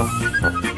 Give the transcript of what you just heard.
Bye.